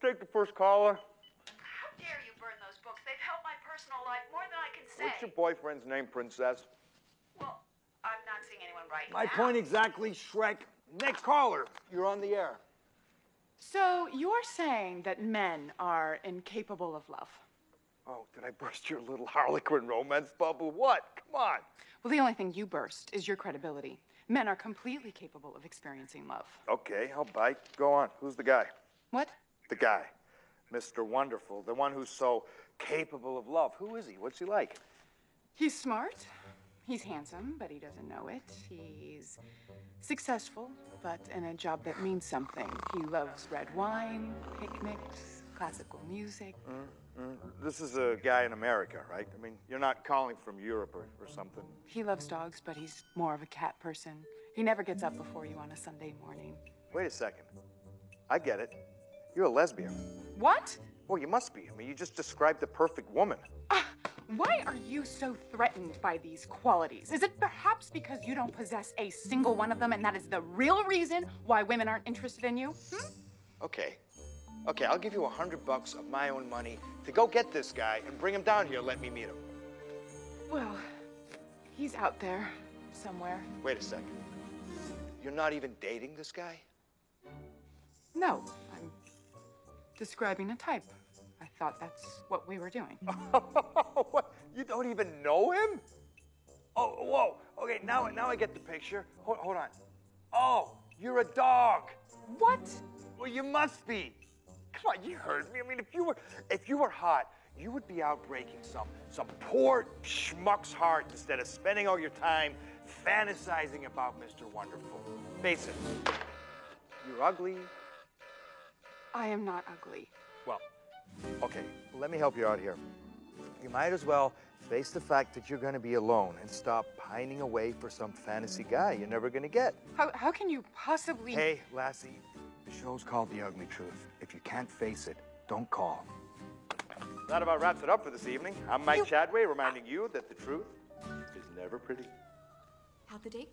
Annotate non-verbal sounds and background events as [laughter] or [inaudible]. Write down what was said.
Take the first caller. How dare you burn those books? They've helped my personal life more than I can say. What's your boyfriend's name, princess? Well, I'm not seeing anyone right My now. point exactly, Shrek. Next caller. You're on the air. So you're saying that men are incapable of love? Oh, did I burst your little Harlequin romance bubble? What? Come on. Well, the only thing you burst is your credibility. Men are completely capable of experiencing love. Okay, I'll bite. Go on. Who's the guy? What? The guy. Mr. Wonderful. The one who's so capable of love. Who is he? What's he like? He's smart. He's handsome, but he doesn't know it. He's successful, but in a job that means something. He loves red wine, picnics, classical music. Mm, mm. This is a guy in America, right? I mean, you're not calling from Europe or, or something. He loves dogs, but he's more of a cat person. He never gets up before you on a Sunday morning. Wait a second. I get it. You're a lesbian. What? Well, you must be. I mean, you just described the perfect woman. Why are you so threatened by these qualities? Is it perhaps because you don't possess a single one of them and that is the real reason why women aren't interested in you? Hmm? Okay. Okay, I'll give you a hundred bucks of my own money to go get this guy and bring him down here. Let me meet him. Well, he's out there somewhere. Wait a second. You're not even dating this guy? No, describing a type. I thought that's what we were doing. [laughs] what? You don't even know him? Oh, whoa. Okay, now, now I get the picture. Hold, hold on. Oh, you're a dog. What? Well, you must be. Come on, you heard me. I mean, if you were, if you were hot, you would be out breaking some, some poor schmuck's heart instead of spending all your time fantasizing about Mr. Wonderful. Face it. You're ugly. I am not ugly. Well, okay, let me help you out here. You might as well face the fact that you're going to be alone and stop pining away for some fantasy guy you're never going to get. How, how can you possibly. Hey, Lassie, the show's called The Ugly Truth. If you can't face it, don't call. That about wraps it up for this evening. I'm Mike Chadway reminding you that the truth is never pretty. How'd the date